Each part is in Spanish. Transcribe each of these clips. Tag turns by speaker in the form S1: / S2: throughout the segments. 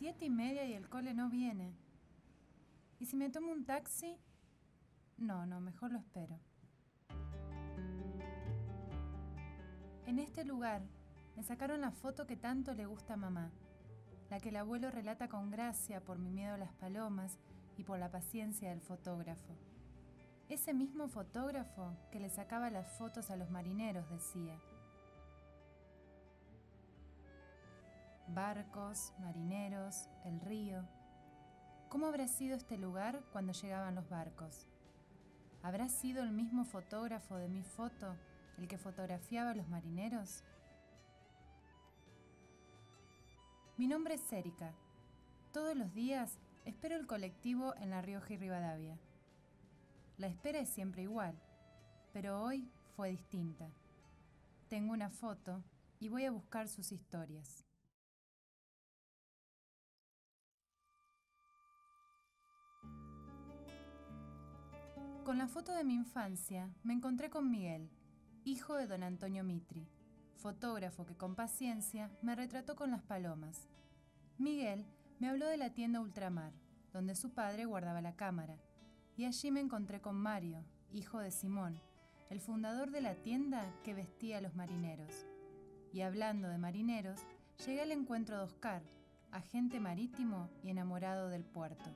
S1: siete y media y el cole no viene. ¿Y si me tomo un taxi? No, no, mejor lo espero. En este lugar me sacaron la foto que tanto le gusta a mamá, la que el abuelo relata con gracia por mi miedo a las palomas y por la paciencia del fotógrafo. Ese mismo fotógrafo que le sacaba las fotos a los marineros, decía. Barcos, marineros, el río. ¿Cómo habrá sido este lugar cuando llegaban los barcos? ¿Habrá sido el mismo fotógrafo de mi foto el que fotografiaba a los marineros? Mi nombre es Erika. Todos los días espero el colectivo en La Rioja y Rivadavia. La espera es siempre igual, pero hoy fue distinta. Tengo una foto y voy a buscar sus historias. Con la foto de mi infancia me encontré con Miguel, hijo de don Antonio Mitri, fotógrafo que con paciencia me retrató con las palomas. Miguel me habló de la tienda Ultramar, donde su padre guardaba la cámara, y allí me encontré con Mario, hijo de Simón, el fundador de la tienda que vestía a los marineros. Y hablando de marineros, llegué al encuentro de Oscar, agente marítimo y enamorado del puerto.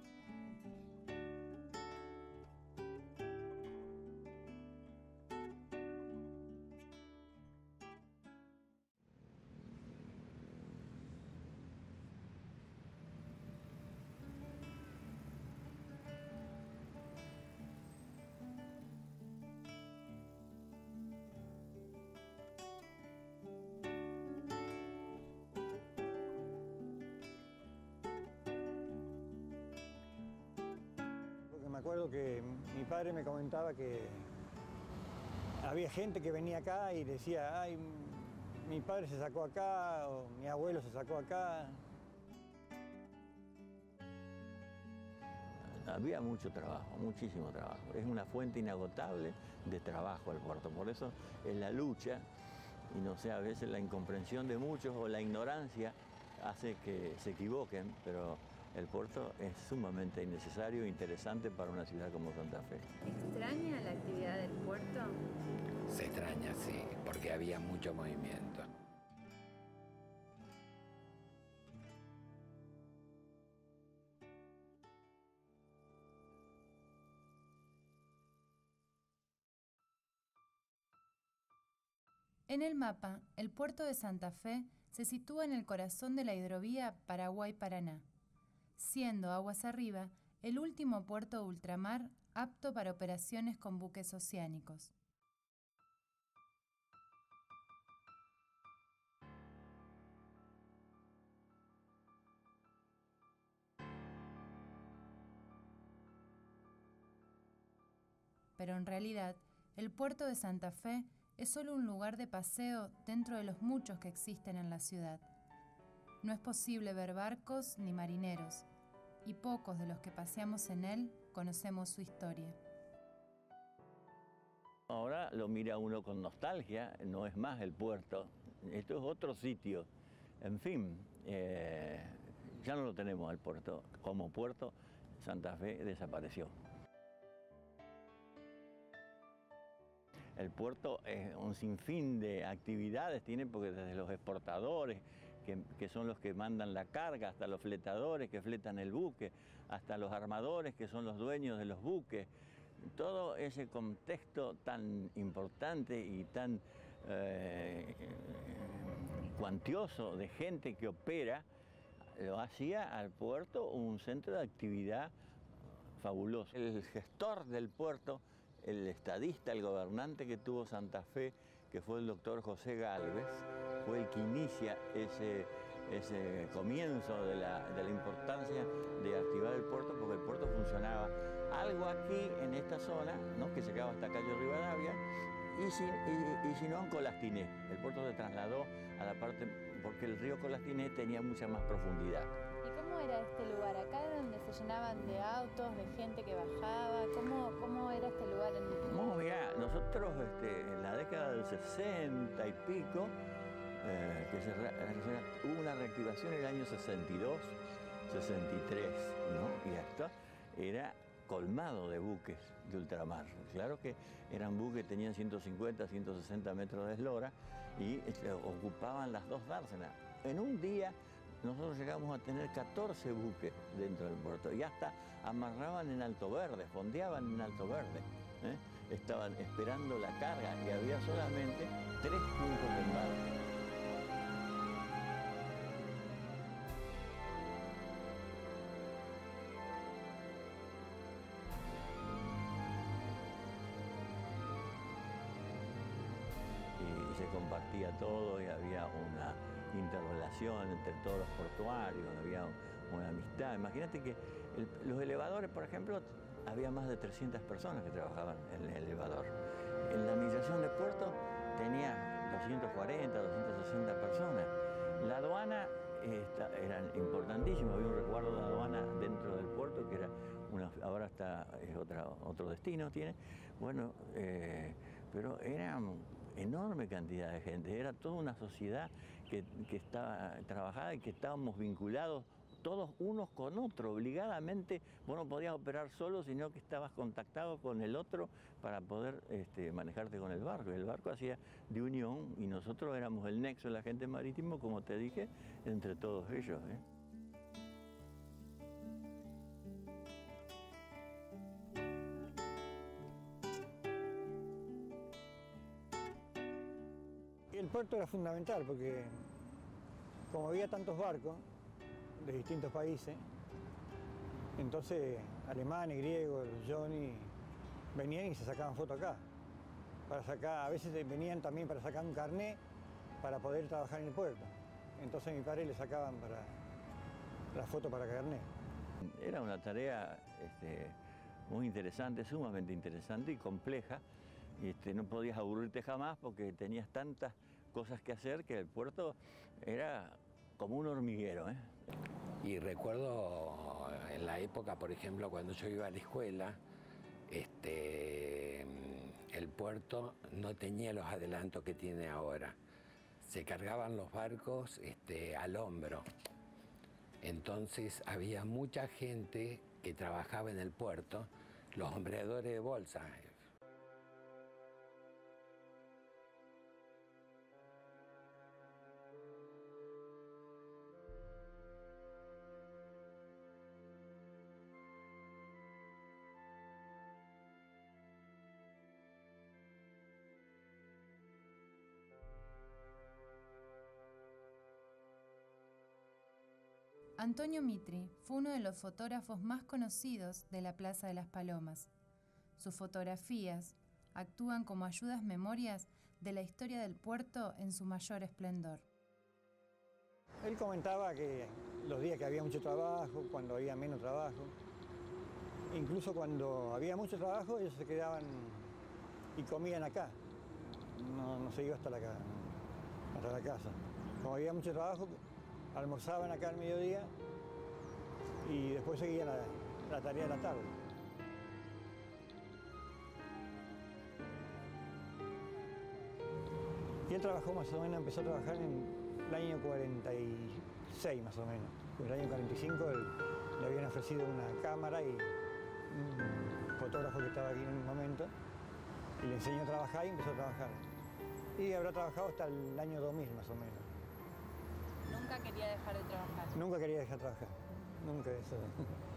S2: Padre me comentaba que había gente que venía acá y decía, ay, mi padre se sacó acá, o mi abuelo se sacó acá.
S3: Había mucho trabajo, muchísimo trabajo. Es una fuente inagotable de trabajo el puerto. Por eso es la lucha y no sé, a veces la incomprensión de muchos o la ignorancia hace que se equivoquen, pero el puerto es sumamente innecesario e interesante para una ciudad como Santa Fe.
S4: ¿Extraña la actividad del puerto?
S5: Se extraña, sí, porque había mucho movimiento.
S1: En el mapa, el puerto de Santa Fe se sitúa en el corazón de la hidrovía Paraguay-Paraná, siendo aguas arriba el último puerto ultramar apto para operaciones con buques oceánicos. Pero en realidad, el puerto de Santa Fe es solo un lugar de paseo dentro de los muchos que existen en la ciudad. No es posible ver barcos ni marineros, y pocos de los que paseamos en él conocemos su historia.
S3: Ahora lo mira uno con nostalgia, no es más el puerto, esto es otro sitio. En fin, eh, ya no lo tenemos al puerto. Como puerto, Santa Fe desapareció. El puerto es un sinfín de actividades, tiene porque desde los exportadores, que, son los que mandan la carga, hasta los fletadores que fletan el buque, hasta los armadores que son los dueños de los buques. Todo ese contexto tan importante y tan eh, cuantioso de gente que opera, lo hacía al puerto un centro de actividad fabuloso. El gestor del puerto el estadista, el gobernante que tuvo Santa Fe, que fue el doctor José Galvez, fue el que inicia ese, ese comienzo de la, de la, importancia de activar el puerto, porque el puerto funcionaba algo aquí en esta zona, ¿no? que llegaba hasta calle Rivadavia, y si, y, y si no en Colastiné. El puerto se trasladó a la parte, porque el río Colastiné tenía mucha más profundidad.
S4: ¿Y cómo era este lugar? ¿Acá era donde se llenaban de autos, de gente que bajaba? ¿Cómo, cómo era este lugar? En...
S3: No, nosotros este, en la década del 60 y pico, eh, que se, hubo una reactivación en el año 62, 63, ¿no? Y esto era colmado de buques de ultramar. Claro que eran buques que tenían 150, 160 metros de eslora y este, ocupaban las dos dársenas. En un día nosotros llegamos a tener 14 buques dentro del puerto y hasta amarraban en Alto Verde, fondeaban en Alto Verde. ¿eh? Estaban esperando la carga y había solamente tres puntos de embarque. y se compartía todo y había una interrelación entre todos los portuarios, había una amistad. Imagínate que los elevadores, por ejemplo, había más de 300 personas que trabajaban en el elevador. En la administración de puerto tenía 240, 260 personas. La aduana esta- era importantísima, había un resguardo de aduana dentro del puerto que era ahora está es otra, otro destino tiene. Bueno, eh, pero era enorme cantidad de gente, era toda una sociedad que, que trabajada y que estábamos vinculados todos unos con otros, obligadamente, vos no podías operar solo, sino que estabas contactado con el otro para poder este, manejarte con el barco. El barco hacía de unión y nosotros éramos el nexo del agente marítimo, como te dije, entre todos ellos. ¿eh?
S2: Puerto era fundamental porque como había tantos barcos de distintos países, entonces alemanes, griegos, Johnny, venían y se sacaban fotos acá. Para sacar, a veces venían también para sacar un carné para poder trabajar en el puerto. Entonces a mi padre le sacaban para la foto para carné.
S3: Era una tarea este, muy interesante, sumamente interesante y compleja. Este, no podías aburrirte jamás porque tenías tantas cosas que hacer que el puerto era como un hormiguero. ¿eh?
S5: Y recuerdo en la época, por ejemplo, cuando yo iba a la escuela, este, el puerto no tenía los adelantos que tiene ahora. Se cargaban los barcos este, al hombro. Entonces había mucha gente que trabajaba en el puerto, los hombreadores de bolsa.
S1: Antonio Mitri fue uno de los fotógrafos más conocidos de la Plaza de las Palomas. Sus fotografías actúan como ayudas memorias de la historia del puerto en su mayor esplendor.
S2: Él comentaba que los días que había mucho trabajo, cuando había menos trabajo, incluso cuando había mucho trabajo ellos se quedaban y comían acá, no, no se iba hasta la, hasta la casa. Como había mucho trabajo, almorzaban acá al mediodía y después seguían la, la tarea de la tarde. Y él trabajó más o menos, empezó a trabajar en el año 46 más o menos. En el año 45 él- le habían ofrecido una cámara y un fotógrafo que estaba aquí en un momento y le enseñó a trabajar y empezó a trabajar. Y habrá trabajado hasta el año 2000 más o menos.
S4: Nunca quería dejar de trabajar.
S2: Nunca quería dejar de trabajar, nunca eso.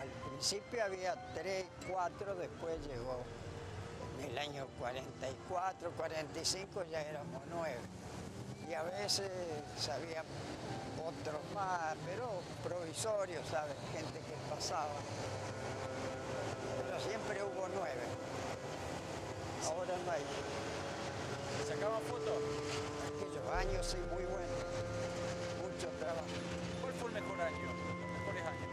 S6: Al principio había tres, cuatro, después llegó en el año 44, 45 ya éramos nueve. Y a veces había otros más, pero provisorios, ¿sabes? Gente que pasaba. Pero siempre hubo nueve. Ahora no hay.
S7: ¿Sacaban fotos?
S6: Aquellos años sí, muy buenos. Mucho trabajo.
S7: ¿Cuál fue el mejor año? Los mejores años.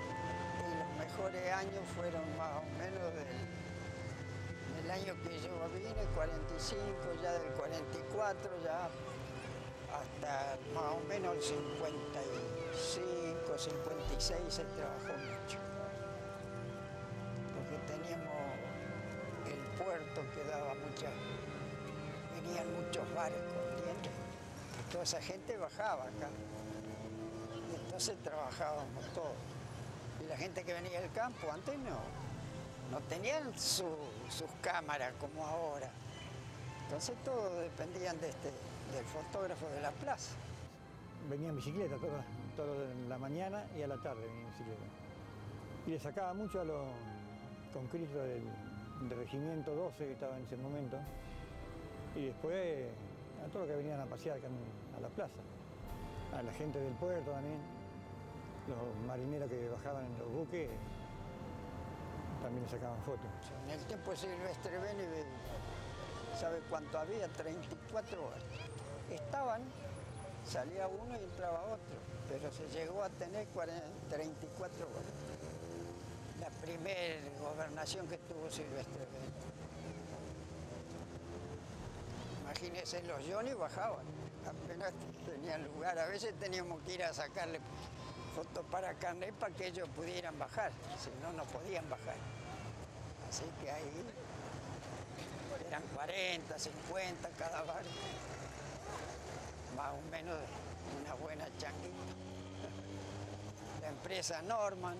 S6: Y los mejores años fueron más o menos del, del año que yo vine, 45, ya del 44, ya hasta más o menos el 55, 56 se trabajó mucho. Porque teníamos puerto que daba mucha... Venía venían muchos barcos, ¿entiendes? Toda esa gente bajaba acá. Entonces trabajábamos todos. Y la gente que venía del campo antes no, no tenían su- sus cámaras como ahora. Entonces todos dependían de este, del fotógrafo de la plaza.
S2: Venía en bicicleta toda, toda la mañana y a la tarde venía en bicicleta. Y le sacaba mucho a los conscritos del, del regimiento 12 que estaba en ese momento. Y después a todos los que venían a pasear a la plaza. A la gente del puerto también. Los marineros que bajaban en los buques también sacaban fotos.
S6: En el tiempo de Silvestre Beni, ¿sabe cuánto había? 34 horas. Estaban, salía uno y entraba otro, pero se llegó a tener 40 34 horas. La primera gobernación que tuvo Silvestre. Imagínense, los Johnny bajaban, apenas tenían lugar. A veces teníamos que ir a sacarle fotos para carnet para que ellos pudieran bajar, si no, no podían bajar. Así que ahí eran 40, 50 cada barco. Más o menos una buena changuita. La empresa Norman,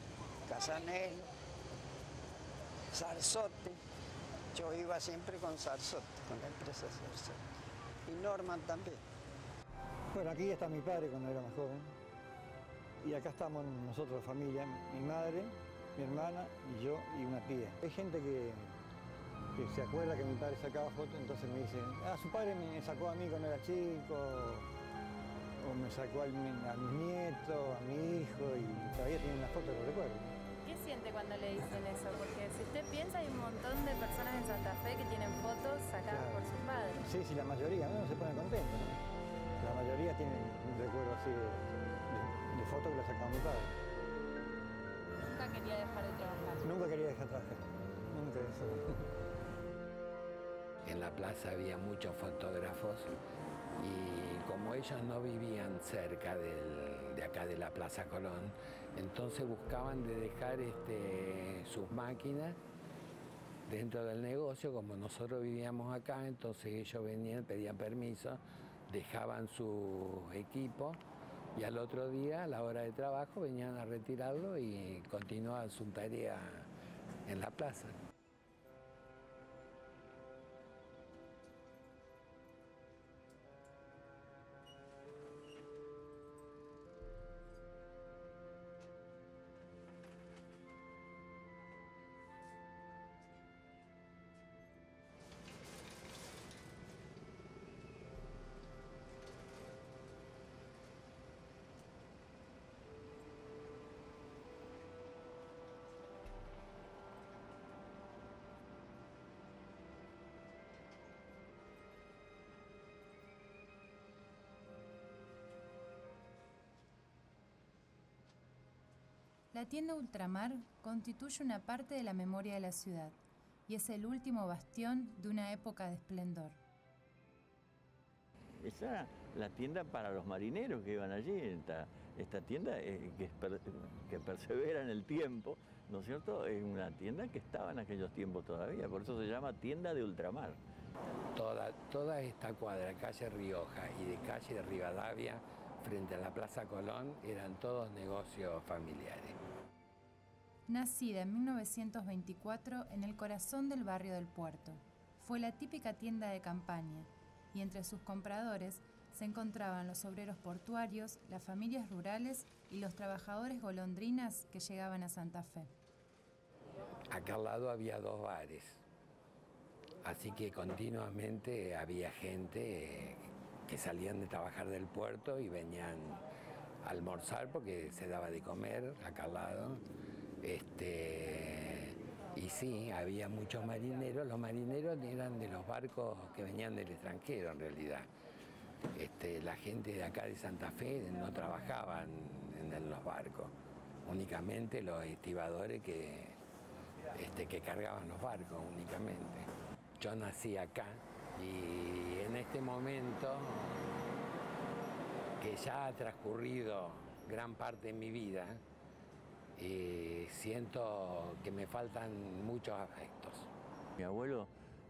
S6: Casanel, Sarzote. Yo iba siempre con Sarzote, con la empresa Sarzote. Y Norman también.
S2: Bueno, aquí está mi padre cuando era más joven. Y acá estamos nosotros, familia, mi madre, mi hermana y yo y una tía. Hay gente que, se acuerda que mi padre sacaba fotos, entonces me dice, ah, su padre me sacó a mí cuando era chico, o me sacó a, mi- a mis nietos, a mi hijo, y todavía tienen las fotos, lo recuerdo.
S4: ¿Qué siente cuando le dicen eso? Porque si usted piensa, hay un montón de personas en Santa Fe que tienen fotos sacadas
S2: Claro.
S4: por sus padres.
S2: Sí, sí, la mayoría, uno se pone contento, ¿no? La mayoría tiene un recuerdo así de, de- de fotos que le sacaba mi padre.
S4: Nunca quería dejar de trabajar.
S2: Nunca quería dejar de trabajar, nunca eso.
S5: En la plaza había muchos fotógrafos y como ellos no vivían cerca del- de acá de la Plaza Colón, entonces buscaban de dejar este, sus máquinas dentro del negocio, como nosotros vivíamos acá, entonces ellos venían, pedían permiso, dejaban su equipo y al otro día, a la hora de trabajo, venían a retirarlo y continuaban su tarea en la plaza.
S1: La tienda Ultramar constituye una parte de la memoria de la ciudad y es el último bastión de una época de esplendor.
S3: Esa era la tienda para los marineros que iban allí. Esta, esta tienda eh, que, persevera en el tiempo, ¿no es cierto? Es una tienda que estaba en aquellos tiempos todavía, por eso se llama tienda de ultramar.
S5: Toda, toda esta cuadra, calle Rioja y de calle Rivadavia, frente a la Plaza Colón, eran todos negocios familiares.
S1: Nacida en 1924 en el corazón del barrio del puerto, fue la típica tienda de campaña y entre sus compradores se encontraban los obreros portuarios, las familias rurales y los trabajadores golondrinas que llegaban a Santa Fe.
S5: Acá al lado había dos bares, así que continuamente había gente eh, que salían de trabajar del puerto y venían a almorzar porque se daba de comer acá al lado. Este, y sí, había muchos marineros. Los marineros eran de los barcos que venían del extranjero en realidad. Este, la gente de acá de Santa Fe no trabajaban en, los barcos, únicamente los estibadores que, este, que cargaban los barcos únicamente. Yo nací acá y en este momento, que ya ha transcurrido gran parte de mi vida, eh, siento que me faltan muchos aspectos.
S3: Mi abuelo,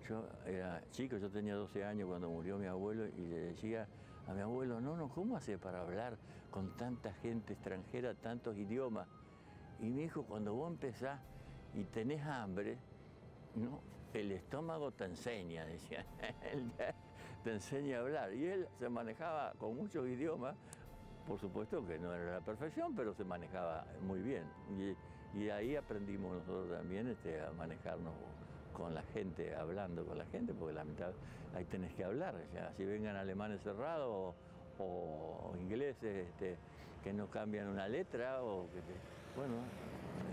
S3: yo era chico, yo tenía 12 años cuando murió mi abuelo y le decía a mi abuelo, no, no, ¿cómo hace para hablar con tanta gente extranjera, tantos idiomas? Y me dijo, cuando vos empezás y tenés hambre, ¿no? el estómago te enseña, decía, te enseña a hablar. Y él se manejaba con muchos idiomas, por supuesto que no era la perfección, pero se manejaba muy bien. Y, ahí aprendimos nosotros también este, a manejarnos con la gente, hablando con la gente, porque la mitad ahí tenés que hablar, ya, si vengan alemanes cerrados o, o ingleses este, que no cambian una letra, o que, bueno,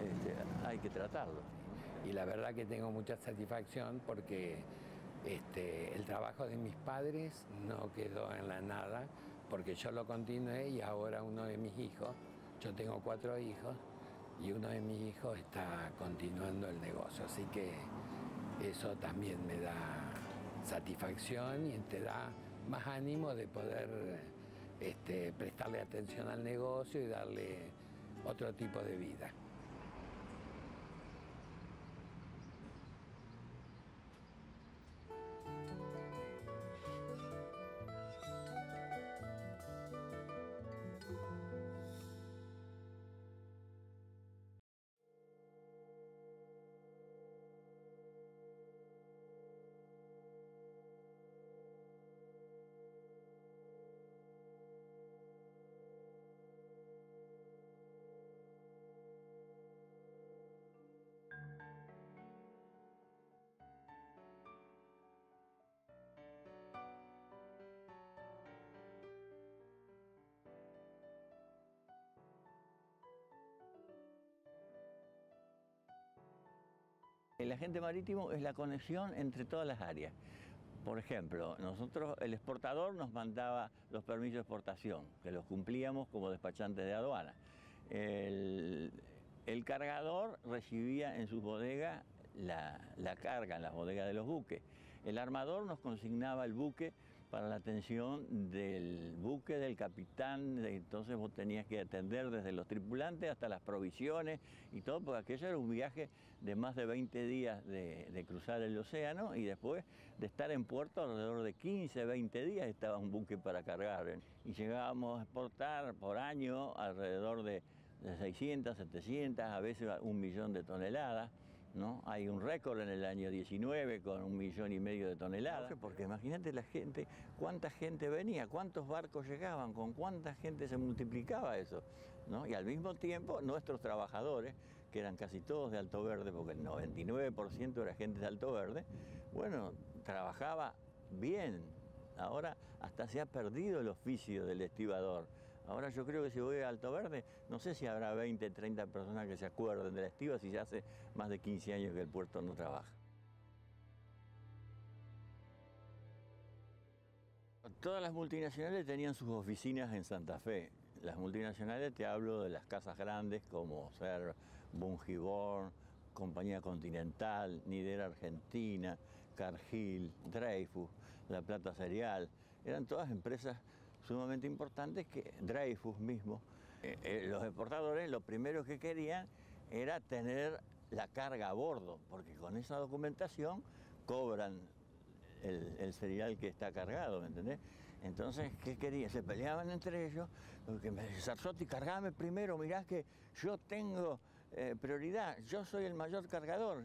S3: este, hay que tratarlo.
S5: Y la verdad que tengo mucha satisfacción porque este, el trabajo de mis padres no quedó en la nada, porque yo lo continué y ahora uno de mis hijos, yo tengo cuatro hijos, y uno de mis hijos está continuando el negocio. Así que eso también me da satisfacción y te da más ánimo de poder este, prestarle atención al negocio y darle otro tipo de vida.
S3: El agente marítimo es la conexión entre todas las áreas. Por ejemplo, nosotros, el exportador nos mandaba los permisos de exportación, que los cumplíamos como despachantes de aduana. El, cargador recibía en su bodega la, la carga, en las bodegas de los buques. El armador nos consignaba el buque para la atención del buque, del capitán, entonces vos tenías que atender desde los tripulantes hasta las provisiones y todo, porque aquello era un viaje de más de 20 días de, cruzar el océano y después de estar en puerto alrededor de 15, 20 días estaba un buque para cargar. Y llegábamos a exportar por año alrededor de, de 600, 700, a veces un millón de toneladas. ¿No? Hay un récord en el año 19 con un millón y medio de toneladas. Porque imagínate la gente, cuánta gente venía, cuántos barcos llegaban, con cuánta gente se multiplicaba eso. ¿no? Y al mismo tiempo nuestros trabajadores, que eran casi todos de Alto Verde, porque el 99% era gente de Alto Verde, bueno, trabajaba bien. Ahora hasta se ha perdido el oficio del estibador. Ahora yo creo que si voy a Alto Verde, no sé si habrá 20, 30 personas que se acuerden de la estiva si ya hace más de 15 años que el puerto no trabaja. Todas las multinacionales tenían sus oficinas en Santa Fe. Las multinacionales te hablo de las casas grandes como ser Bungiborn, Compañía Continental, Nidera Argentina, Cargill, Dreyfus, La Plata Cereal. Eran todas empresas sumamente importantes que Dreyfus mismo, eh, eh, los exportadores lo primero que querían era tener la carga a bordo, porque con esa documentación cobran el, el cereal que está cargado, ¿me entendés? Entonces, ¿qué querían? Se peleaban entre ellos, porque me dice, Sarsotti, cargame primero, mirá que yo tengo eh, prioridad, yo soy el mayor cargador.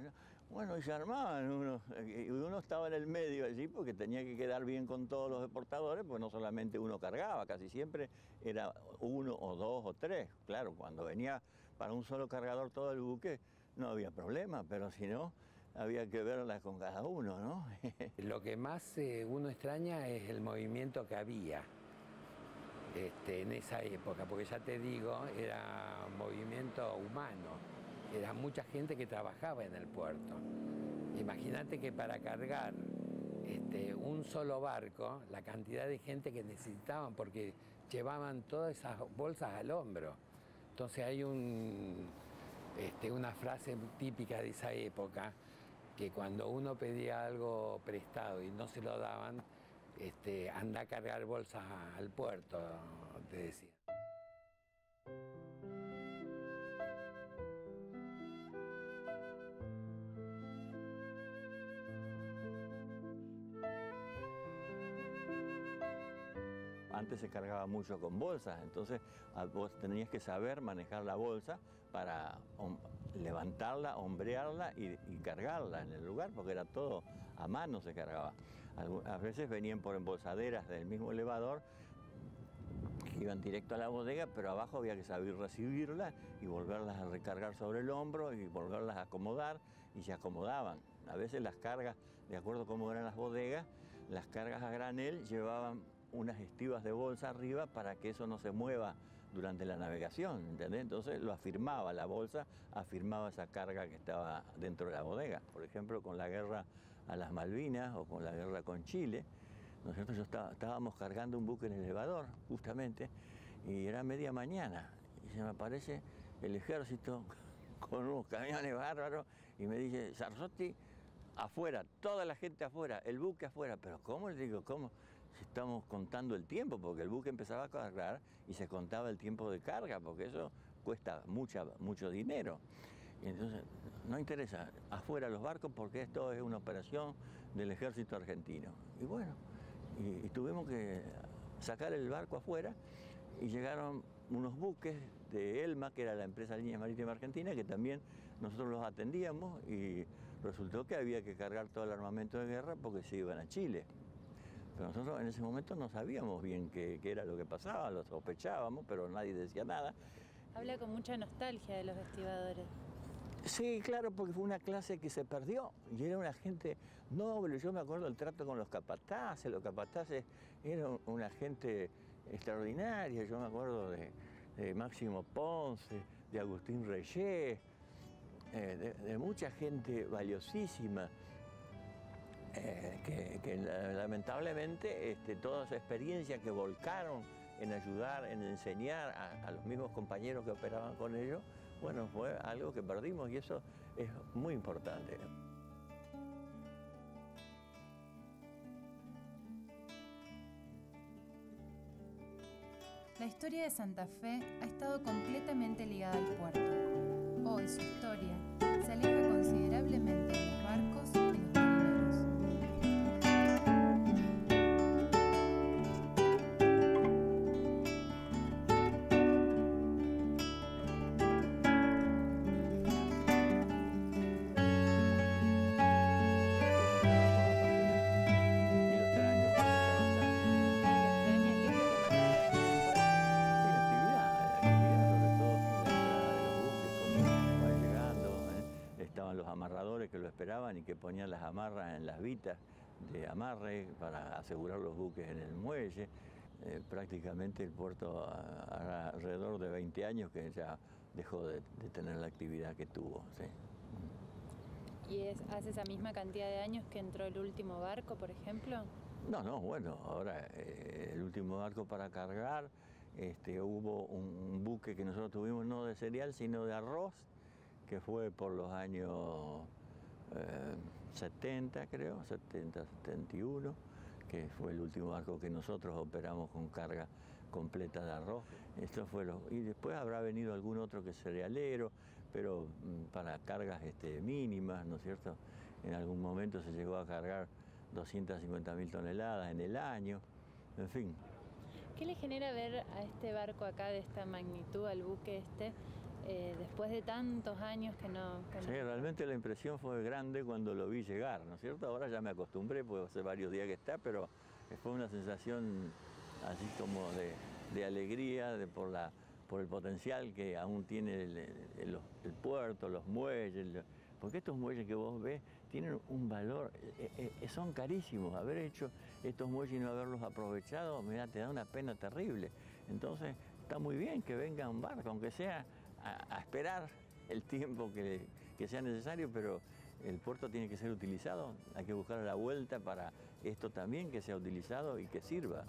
S3: Bueno, y se armaban uno, y uno estaba en el medio allí porque tenía que quedar bien con todos los exportadores, pues no solamente uno cargaba, casi siempre era uno o dos o tres. Claro, cuando venía para un solo cargador todo el buque no había problema, pero si no, había que verlas con cada uno, ¿no?
S5: Lo que más eh, uno extraña es el movimiento que había este, en esa época, porque ya te digo, era movimiento humano era mucha gente que trabajaba en el puerto. Imagínate que para cargar este, un solo barco, la cantidad de gente que necesitaban, porque llevaban todas esas bolsas al hombro. Entonces hay este, una frase típica de esa época, que cuando uno pedía algo prestado y no se lo daban, este, anda a cargar bolsas al puerto, te decía.
S3: Antes se cargaba mucho con bolsas, entonces ah, vos tenías que saber manejar la bolsa para levantarla, hombrearla y, cargarla en el lugar, porque era todo a mano se cargaba. A veces venían por embolsaderas del mismo elevador iban directo a la bodega, pero abajo había que saber recibirla y volverlas a recargar sobre el hombro y volverlas a acomodar y se acomodaban. A veces las cargas, de acuerdo a cómo eran las bodegas, las cargas a granel llevaban unas estivas de bolsa arriba para que eso no se mueva durante la navegación, ¿entendés? Entonces lo afirmaba, la bolsa afirmaba esa carga que estaba dentro de la bodega. Por ejemplo, con la guerra a las Malvinas o con la guerra con Chile, ¿no es cierto? Yo estaba, estábamos cargando un buque en el elevador, justamente, y era media mañana, y se me aparece el ejército con unos camiones bárbaros, y me dice, Sarzotti, afuera, toda la gente afuera, el buque afuera, pero ¿cómo? Le digo, ¿cómo? Estamos contando el tiempo, porque el buque empezaba a cargar y se contaba el tiempo de carga, porque eso cuesta mucha, mucho dinero. Entonces, no interesa, afuera los barcos porque esto es una operación del ejército argentino. Y bueno, y, tuvimos que sacar el barco afuera y llegaron unos buques de Elma, que era la empresa Líneas Marítimas Argentina, que también nosotros los atendíamos y resultó que había que cargar todo el armamento de guerra porque se iban a Chile. Pero nosotros en ese momento no sabíamos bien qué, qué era lo que pasaba, lo sospechábamos, pero nadie decía nada.
S4: Habla con mucha nostalgia de los estibadores.
S3: Sí, claro, porque fue una clase que se perdió y era una gente noble. Yo me acuerdo del trato con los capataces. Los capataces eran una gente extraordinaria. Yo me acuerdo de, de Máximo Ponce, de Agustín Reyes, eh, de, de mucha gente valiosísima. Que, que la- lamentablemente este, toda esa experiencia que volcaron en ayudar, en enseñar a, a los mismos compañeros que operaban con ellos, bueno, fue algo que perdimos y eso es muy importante.
S1: La historia de Santa Fe ha estado completamente ligada al puerto. Hoy su historia se aleja considerablemente de los barcos
S3: amarradores que lo esperaban y que ponían las amarras en las vitas de amarre para asegurar los buques en el muelle. Eh, prácticamente el puerto hará alrededor de 20 años que ya dejó de, de tener la actividad que tuvo. sí.
S4: ¿Y es, hace esa misma cantidad de años que entró el último barco, por ejemplo?
S3: No, no, bueno, ahora eh, el último barco para cargar, este, hubo un, un buque que nosotros tuvimos no de cereal, sino de arroz, que fue por los años eh, 70, creo, 70, 71, que fue el último barco que nosotros operamos con carga completa de arroz. Y después habrá venido algún otro que es cerealero, pero mm, para cargas este, mínimas, ¿no es cierto? En algún momento se llegó a cargar 250 mil toneladas en el año, en fin.
S4: ¿Qué le genera ver a este barco acá de esta magnitud, al buque este, eh, después de tantos años que no... que no-
S3: Sí, realmente la impresión fue grande cuando lo vi llegar, ¿no es cierto? Ahora ya me acostumbré, pues hace varios días que está, pero fue una sensación así como de, de alegría de, por, la, por el potencial que aún tiene el, el- el puerto, los muelles, lo- porque estos muelles que vos ves tienen un valor, eh, eh, son carísimos. Haber hecho estos muelles y no haberlos aprovechado, mira, te da una pena terrible. Entonces, está muy bien que venga un barco, aunque sea a, esperar el tiempo que sea necesario, pero el puerto tiene que ser utilizado. Hay que buscar la vuelta para esto también que sea utilizado y que sirva.